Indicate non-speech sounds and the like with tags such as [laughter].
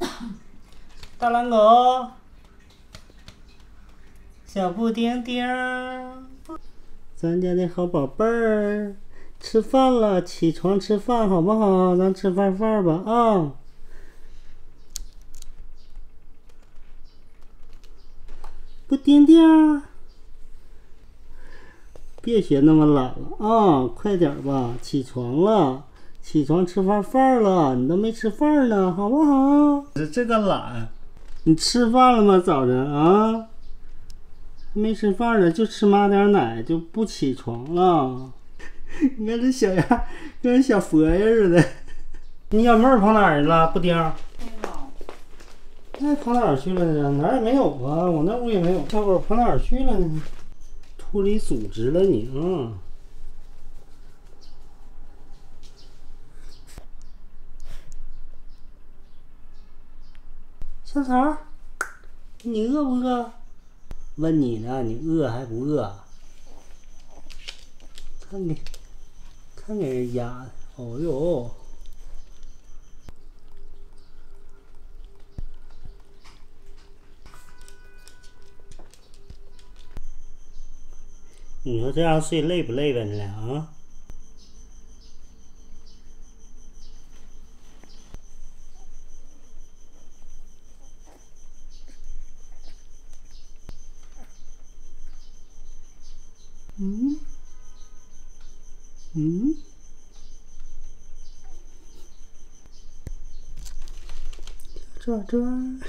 [coughs] 大狼狗，小布丁丁，咱家的好宝贝儿，吃饭了，起床吃饭好不好？咱吃饭饭吧啊！布丁丁，别学那么懒了啊！快点吧，起床了。起床吃饭饭了，你都没吃饭呢，好不好？这个懒，你吃饭了吗？早晨啊，没吃饭呢，就吃妈点奶就不起床了。你看这小样，跟小佛爷似的。你小妹儿跑哪儿去了？布丁？那跑哪儿去了呢？哪儿也没有啊，我那屋也没有。小狗跑哪儿去了呢？脱离组织了你啊！小草，你饿不饿？问你呢，你饿还不饿？看你，看给人家的，哦呦！你说这样睡累不累吧？你俩啊？嗯，嗯，转转。